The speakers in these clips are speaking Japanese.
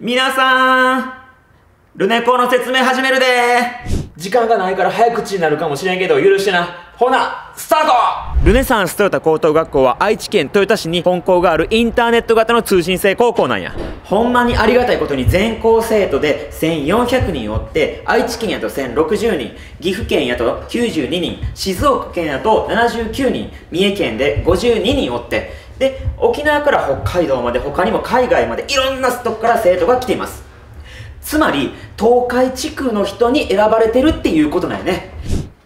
皆さんルネコの説明始めるで。時間がないから早口になるかもしれんけど許してな。ほなスタート!ルネサンストヨタ高等学校は愛知県豊田市に本校があるインターネット型の通信制高校なんや。ほんまにありがたいことに全校生徒で1400人おって愛知県やと1060人岐阜県やと92人静岡県やと79人三重県で52人おってで沖縄から北海道まで他にも海外までいろんなとこから生徒が来ています。つまり東海地区の人に選ばれてるっていうことなんやね。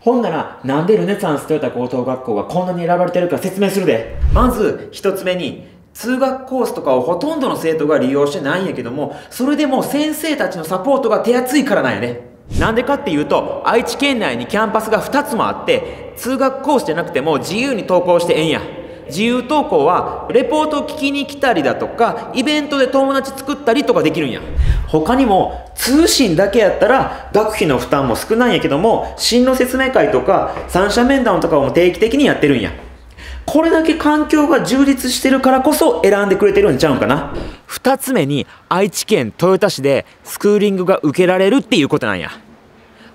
ほんならなんでルネサンストヨタ高等学校がこんなに選ばれてるか説明するで。まず一つ目に通学コースとかをほとんどの生徒が利用してないんやけどもそれでも先生たちのサポートが手厚いからなんやね。なんでかっていうと愛知県内にキャンパスが2つもあって通学コースじゃなくても自由に登校してええんや。自由登校はレポートを聞きに来たりだとかイベントで友達作ったりとかできるんや。他にも通信だけやったら学費の負担も少ないんやけども進路説明会とか三者面談とかも定期的にやってるんや。これだけ環境が充実してるからこそ選んでくれてるんちゃうんかな。2つ目に愛知県豊田市でスクーリングが受けられるっていうことなんや。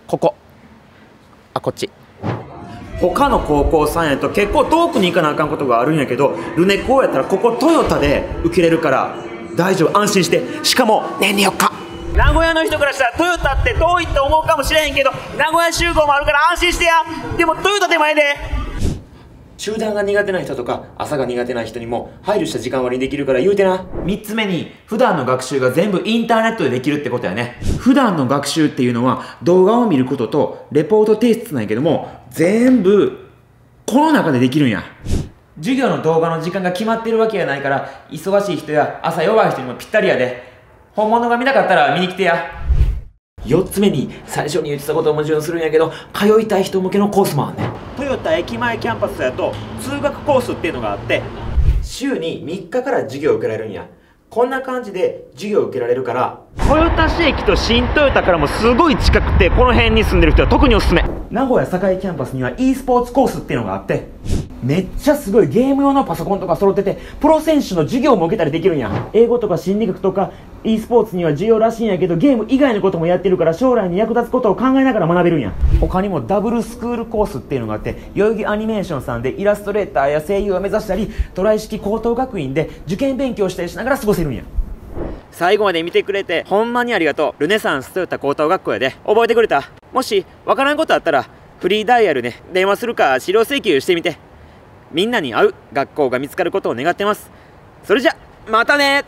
ここ。あこっち。他の高校さんやと結構遠くに行かなあかんことがあるんやけどルネコやったらここトヨタで受けれるから大丈夫。安心して。しかも年に4日名古屋の人からしたらトヨタって遠いって思うかもしれへんけど名古屋集合もあるから安心してや。でもトヨタ手前で集団が苦手な人とか朝が苦手な人にも配慮した時間割りできるから言うてな。3つ目に普段の学習が全部インターネットでできるってことやね。普段の学習っていうのは動画を見ることとレポート提出なんやけども全部この中でできるんや。授業の動画の時間が決まってるわけやないから忙しい人や朝弱い人にもぴったりやで。本物が見たかったら見に来てや。4つ目に最初に言ってたことを矛盾するんやけど通いたい人向けのコースもあんねんトヨタ駅前キャンパスだと通学コースっていうのがあって週に3日から授業を受けられるんや。こんな感じで授業を受けられるから豊田市駅と新豊田からもすごい近くてこの辺に住んでる人は特におすすめ。名古屋栄キャンパスには e スポーツコースっていうのがあってめっちゃすごいゲーム用のパソコンとか揃っててプロ選手の授業も受けたりできるんや。英語とか心理学とか e スポーツには重要らしいんやけどゲーム以外のこともやってるから将来に役立つことを考えながら学べるんや他にもダブルスクールコースっていうのがあって代々木アニメーションさんでイラストレーターや声優を目指したりトライ式高等学院で受験勉強したりしながら過ごせるんや。最後まで見てくれてほんまにありがとう。ルネサンストヨタ高等学校やで。覚えてくれた？もしわからんことあったらフリーダイヤルで電話するか資料請求してみて。みんなに会う学校が見つかることを願ってます。それじゃまたね